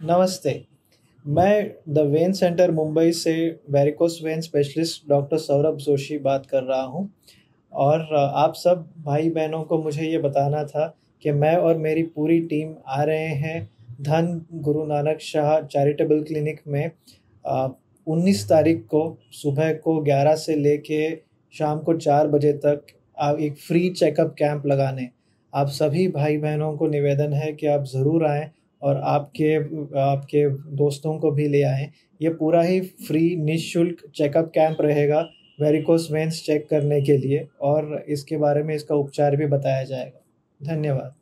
नमस्ते। मैं the when centre Mumbai से varicose vein specialist doctor Saurabh Joshi बात कर रहा हूँ और आप सब भाई बहनों को मुझे ये बताना था कि मैं और मेरी पूरी टीम आ रहे हैं धन गुरु नानक शाह चैरिटेबल क्लिनिक में उन्नीस तारीख को सुबह को ग्यारह से लेके शाम को चार बजे तक आप एक फ्री चेकअप कैंप लगाने। आप सभी भाई बहनों को निवेदन है कि आप ज़रूर आएँ और आपके आपके दोस्तों को भी ले आएँ। ये पूरा ही फ्री निःशुल्क चेकअप कैंप रहेगा वेरिकोस वेंस चेक करने के लिए और इसके बारे में इसका उपचार भी बताया जाएगा। धन्यवाद।